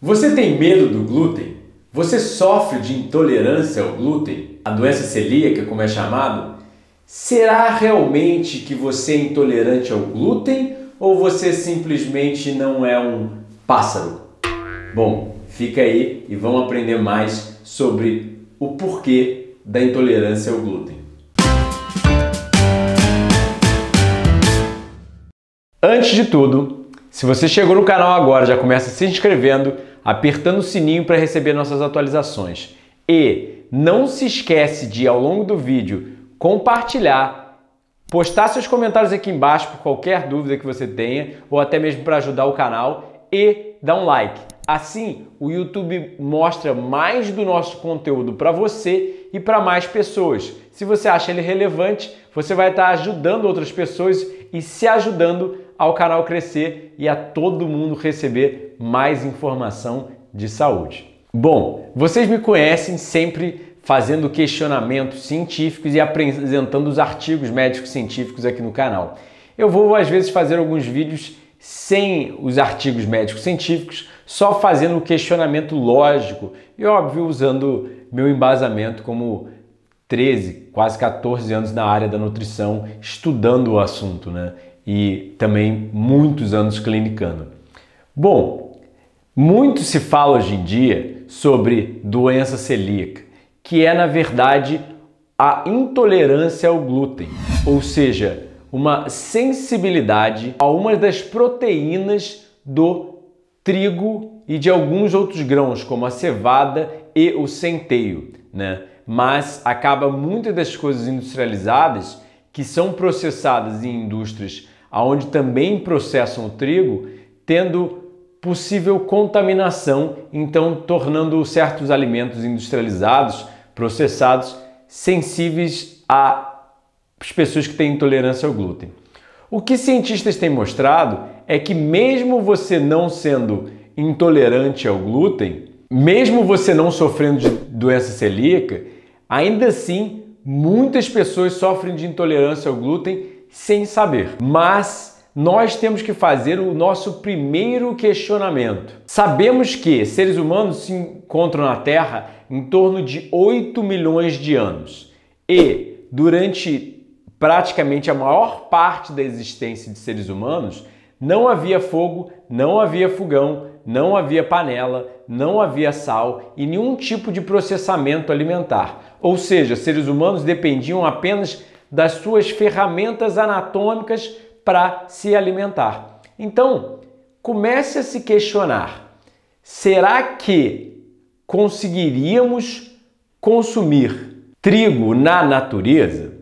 Você tem medo do glúten? Você sofre de intolerância ao glúten? A doença celíaca, como é chamado? Será realmente que você é intolerante ao glúten ou você simplesmente não é um pássaro? Bom, fica aí e vamos aprender mais sobre o porquê da intolerância ao glúten. Antes de tudo, se você chegou no canal agora, já começa se inscrevendo, apertando o sininho para receber nossas atualizações. E não se esquece de, ao longo do vídeo, compartilhar, postar seus comentários aqui embaixo por qualquer dúvida que você tenha, ou até mesmo para ajudar o canal, e dar um like. Assim, o YouTube mostra mais do nosso conteúdo para você e para mais pessoas. Se você acha ele relevante, você vai estar ajudando outras pessoas e se ajudando ao canal crescer e a todo mundo receber mais informação de saúde. Bom, vocês me conhecem sempre fazendo questionamentos científicos e apresentando os artigos médicos científicos aqui no canal. Eu vou às vezes fazer alguns vídeos sem os artigos médicos científicos, só fazendo o questionamento lógico e óbvio usando meu embasamento como 13, quase 14 anos na área da nutrição, estudando o assunto, né? e também muitos anos clinicando. Bom, muito se fala hoje em dia sobre doença celíaca, que é na verdade a intolerância ao glúten, ou seja, uma sensibilidade a uma das proteínas do trigo e de alguns outros grãos, como a cevada e o centeio, né? Mas acaba muitas das coisas industrializadas que são processadas em indústrias aonde também processam o trigo, tendo possível contaminação, então tornando certos alimentos industrializados, processados, sensíveis às pessoas que têm intolerância ao glúten. O que cientistas têm mostrado é que mesmo você não sendo intolerante ao glúten, mesmo você não sofrendo de doença celíaca, ainda assim muitas pessoas sofrem de intolerância ao glúten sem saber. Mas nós temos que fazer o nosso primeiro questionamento. Sabemos que seres humanos se encontram na Terra em torno de 8 milhões de anos e durante praticamente a maior parte da existência de seres humanos não havia fogo, não havia fogão, não havia panela, não havia sal e nenhum tipo de processamento alimentar. Ou seja, seres humanos dependiam apenas das suas ferramentas anatômicas para se alimentar. Então, comece a se questionar: será que conseguiríamos consumir trigo na natureza?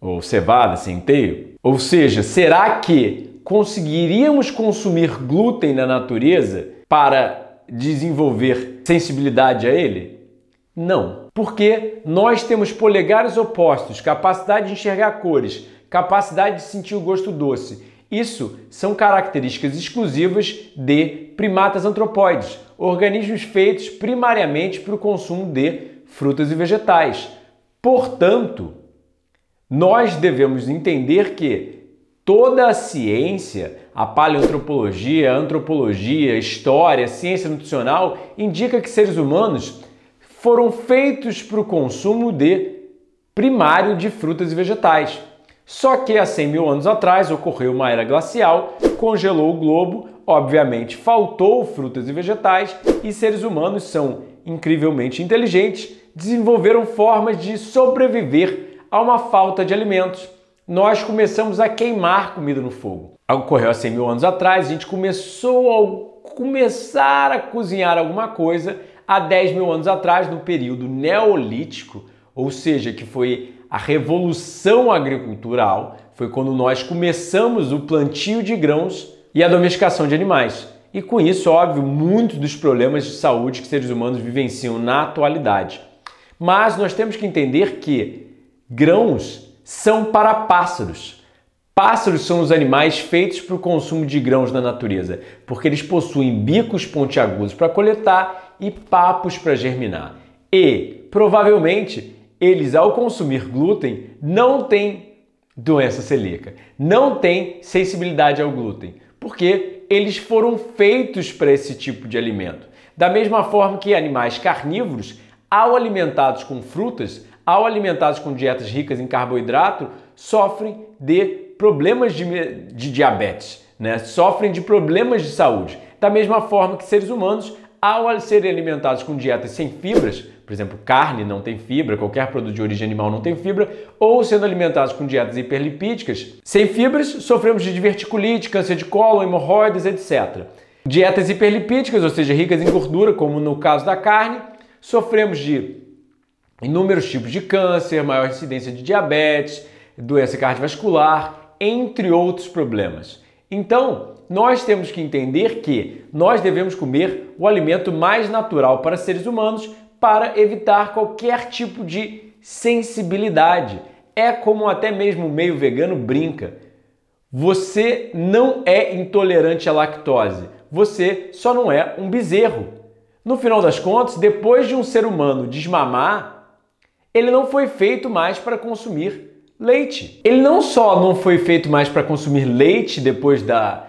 Ou cevada, centeio? Ou seja, será que conseguiríamos consumir glúten na natureza para desenvolver sensibilidade a ele? Não, porque nós temos polegares opostos, capacidade de enxergar cores, capacidade de sentir o gosto doce. Isso são características exclusivas de primatas antropóides, organismos feitos primariamente para o consumo de frutas e vegetais. Portanto, nós devemos entender que toda a ciência, a paleoantropologia, a antropologia, a história, a ciência nutricional, indica que seres humanos foram feitos para o consumo de primário de frutas e vegetais. Só que há 100 mil anos atrás ocorreu uma era glacial, congelou o globo, obviamente faltou frutas e vegetais e seres humanos são incrivelmente inteligentes, desenvolveram formas de sobreviver a uma falta de alimentos. Nós começamos a queimar comida no fogo. Ocorreu há 100 mil anos atrás, a gente começou a começar a cozinhar alguma coisa há 10 mil anos atrás, no período neolítico, ou seja, que foi a revolução agricultural, foi quando nós começamos o plantio de grãos e a domesticação de animais. E com isso, óbvio, muitos dos problemas de saúde que seres humanos vivenciam na atualidade. Mas nós temos que entender que grãos são para pássaros. Pássaros são os animais feitos para o consumo de grãos na natureza, porque eles possuem bicos pontiagudos para coletar e papos para germinar. E, provavelmente, eles ao consumir glúten não têm doença celíaca, não têm sensibilidade ao glúten, porque eles foram feitos para esse tipo de alimento. Da mesma forma que animais carnívoros, ao alimentados com frutas, ao alimentados com dietas ricas em carboidrato, sofrem de problemas de, de diabetes, né? sofrem de problemas de saúde. Da mesma forma que seres humanos, ao serem alimentados com dietas sem fibras, por exemplo, carne não tem fibra, qualquer produto de origem animal não tem fibra, ou sendo alimentados com dietas hiperlipídicas, sem fibras, sofremos de diverticulite, câncer de colo, hemorroidas, etc. Dietas hiperlipídicas, ou seja, ricas em gordura, como no caso da carne, sofremos de inúmeros tipos de câncer, maior incidência de diabetes, doença cardiovascular, entre outros problemas. Então, nós temos que entender que nós devemos comer o alimento mais natural para seres humanos para evitar qualquer tipo de sensibilidade. É como até mesmo o meio vegano brinca. Você não é intolerante à lactose, você só não é um bezerro. No final das contas, depois de um ser humano desmamar, ele não foi feito mais para consumir leite. Ele não só não foi feito mais para consumir leite depois da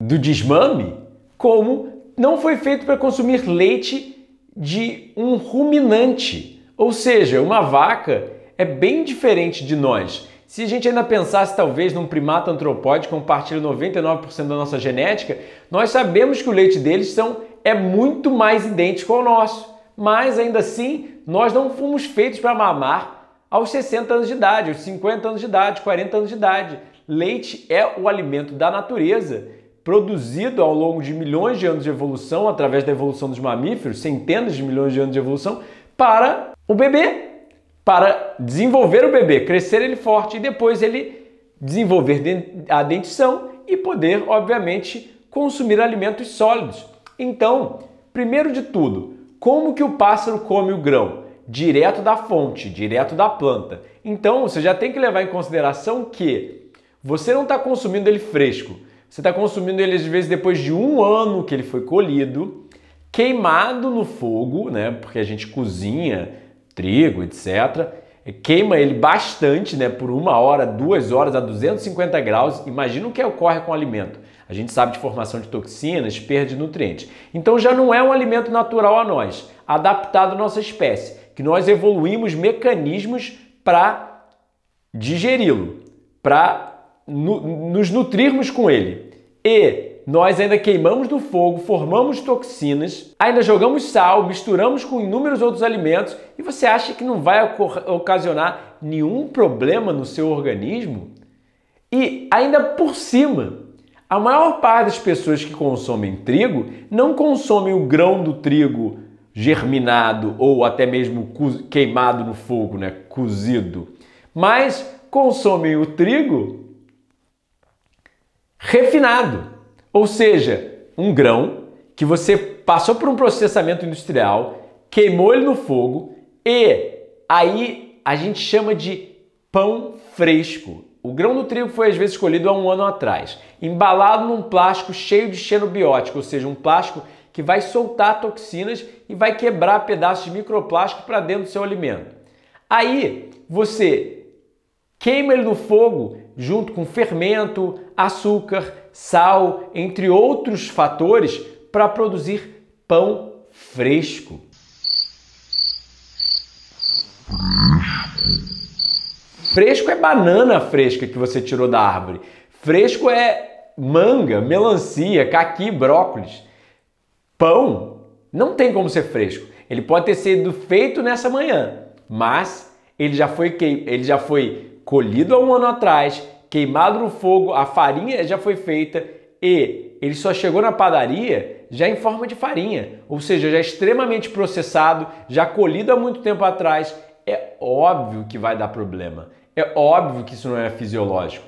do desmame, como não foi feito para consumir leite de um ruminante. Ou seja, uma vaca é bem diferente de nós. Se a gente ainda pensasse talvez num primata antropóide que compartilha 99% da nossa genética, nós sabemos que o leite deles são, é muito mais idêntico ao nosso. Mas ainda assim, nós não fomos feitos para mamar aos 60 anos de idade, aos 50 anos de idade, 40 anos de idade. Leite é o alimento da natureza produzido ao longo de milhões de anos de evolução, através da evolução dos mamíferos, centenas de milhões de anos de evolução, para o bebê, para desenvolver o bebê, crescer ele forte e depois ele desenvolver a dentição e poder, obviamente, consumir alimentos sólidos. Então, primeiro de tudo, como que o pássaro come o grão? Direto da fonte, direto da planta. Então, você já tem que levar em consideração que você não está consumindo ele fresco você está consumindo ele às vezes depois de um ano que ele foi colhido, queimado no fogo, né? Porque a gente cozinha trigo, etc. Queima ele bastante, né? Por uma hora, duas horas a 250 graus. Imagina o que ocorre com o alimento. A gente sabe de formação de toxinas, perda de nutrientes. Então já não é um alimento natural a nós, adaptado à nossa espécie, que nós evoluímos mecanismos para digeri-lo, para nos nutrirmos com ele. E nós ainda queimamos do fogo, formamos toxinas, ainda jogamos sal, misturamos com inúmeros outros alimentos e você acha que não vai ocasionar nenhum problema no seu organismo? E ainda por cima, a maior parte das pessoas que consomem trigo não consomem o grão do trigo germinado ou até mesmo queimado no fogo, né, cozido, mas consomem o trigo refinado, ou seja, um grão que você passou por um processamento industrial, queimou ele no fogo e aí a gente chama de pão fresco. O grão do trigo foi às vezes escolhido há um ano atrás, embalado num plástico cheio de xenobiótico, ou seja, um plástico que vai soltar toxinas e vai quebrar pedaços de microplástico para dentro do seu alimento. Aí você queima ele no fogo junto com fermento, açúcar, sal, entre outros fatores, para produzir pão fresco. Fresco é banana fresca que você tirou da árvore. Fresco é manga, melancia, caqui, brócolis. Pão não tem como ser fresco. Ele pode ter sido feito nessa manhã, mas ele já foi, ele já foi colhido há um ano atrás, queimado no fogo, a farinha já foi feita e ele só chegou na padaria já em forma de farinha, ou seja, já extremamente processado, já colhido há muito tempo atrás. É óbvio que vai dar problema. É óbvio que isso não é fisiológico.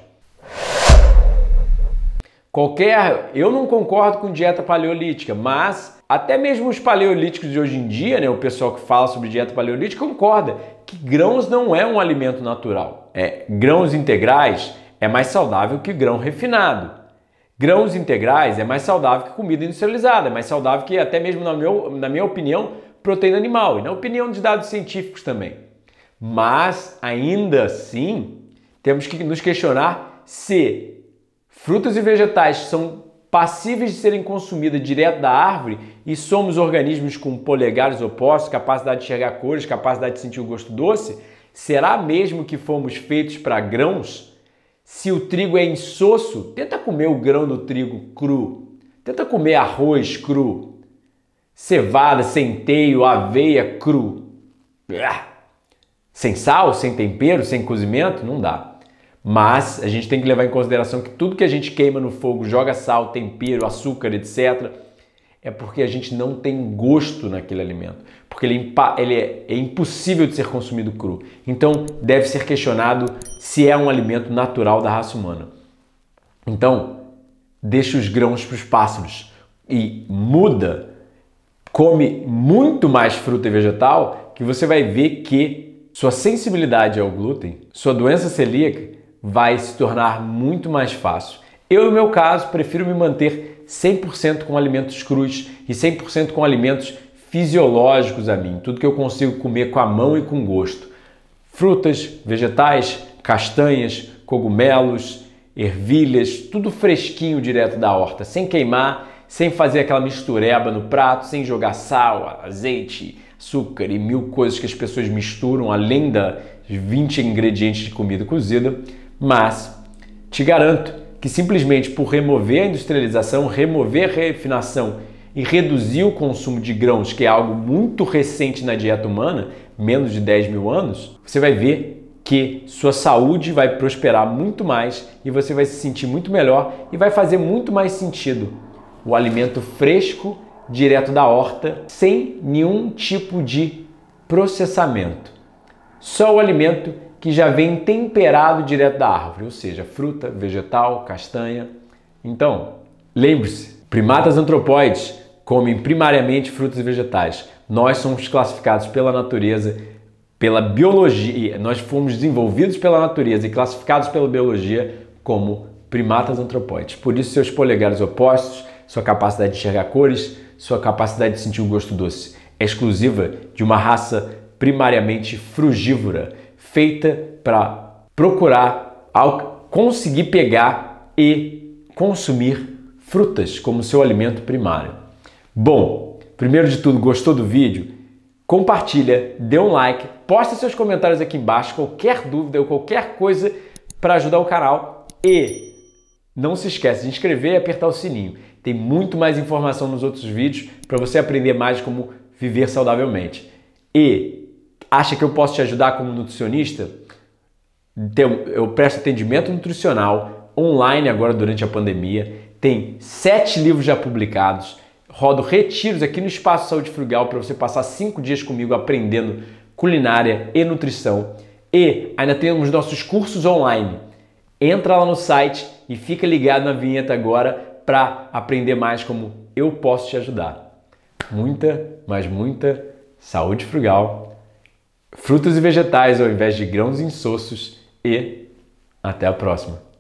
Qualquer, eu não concordo com dieta paleolítica, mas até mesmo os paleolíticos de hoje em dia, né, o pessoal que fala sobre dieta paleolítica concorda que grãos não é um alimento natural. É, grãos integrais é mais saudável que grão refinado. Grãos integrais é mais saudável que comida industrializada, é mais saudável que até mesmo na, meu, na minha opinião, proteína animal e na opinião de dados científicos também. Mas ainda assim, temos que nos questionar se frutas e vegetais são passíveis de serem consumidas direto da árvore e somos organismos com polegares opostos, capacidade de enxergar cores, capacidade de sentir o gosto doce, será mesmo que fomos feitos para grãos? Se o trigo é insosso, tenta comer o grão do trigo cru. Tenta comer arroz cru. Cevada, centeio, aveia cru. Ah! Sem sal, sem tempero, sem cozimento, não dá. Mas a gente tem que levar em consideração que tudo que a gente queima no fogo, joga sal, tempero, açúcar, etc., é porque a gente não tem gosto naquele alimento. Porque ele, é ele é, é impossível de ser consumido cru. Então deve ser questionado se é um alimento natural da raça humana. Então, deixa os grãos para os pássaros e muda, come muito mais fruta e vegetal, que você vai ver que sua sensibilidade ao glúten, sua doença celíaca vai se tornar muito mais fácil. Eu, no meu caso, prefiro me manter 100% com alimentos crus e 100% com alimentos fisiológicos a mim, tudo que eu consigo comer com a mão e com gosto. Frutas, vegetais, castanhas, cogumelos, ervilhas, tudo fresquinho direto da horta, sem queimar, sem fazer aquela mistureba no prato, sem jogar sal, azeite, açúcar e mil coisas que as pessoas misturam além das 20 ingredientes de comida cozida. Mas te garanto que simplesmente por remover a industrialização, remover a refinação e reduzir o consumo de grãos, que é algo muito recente na dieta humana, menos de 10 mil anos, você vai ver que sua saúde vai prosperar muito mais e você vai se sentir muito melhor e vai fazer muito mais sentido o alimento fresco, direto da horta, sem nenhum tipo de processamento. Só o alimento que já vem temperado direto da árvore, ou seja, fruta, vegetal, castanha. Então, lembre-se, primatas antropóides comem primariamente frutas e vegetais. Nós somos classificados pela natureza, pela biologia, nós fomos desenvolvidos pela natureza e classificados pela biologia como primatas antropóides. Por isso, seus polegares opostos, sua capacidade de enxergar cores, sua capacidade de sentir o gosto doce é exclusiva de uma raça primariamente frugívora feita para procurar conseguir pegar e consumir frutas como seu alimento primário. Bom, primeiro de tudo, gostou do vídeo? Compartilha, dê um like, posta seus comentários aqui embaixo, qualquer dúvida ou qualquer coisa para ajudar o canal e não se esqueça de inscrever e apertar o sininho. Tem muito mais informação nos outros vídeos para você aprender mais como viver saudavelmente. E acha que eu posso te ajudar como nutricionista? Eu presto atendimento nutricional online agora durante a pandemia. Tem sete livros já publicados. Rodo retiros aqui no Espaço Saúde Frugal para você passar cinco dias comigo aprendendo culinária e nutrição. E ainda temos nossos cursos online. Entra lá no site e fica ligado na vinheta agora para aprender mais como eu posso te ajudar. Muita, mas muita saúde frugal frutas e vegetais ao invés de grãos insossos e até a próxima!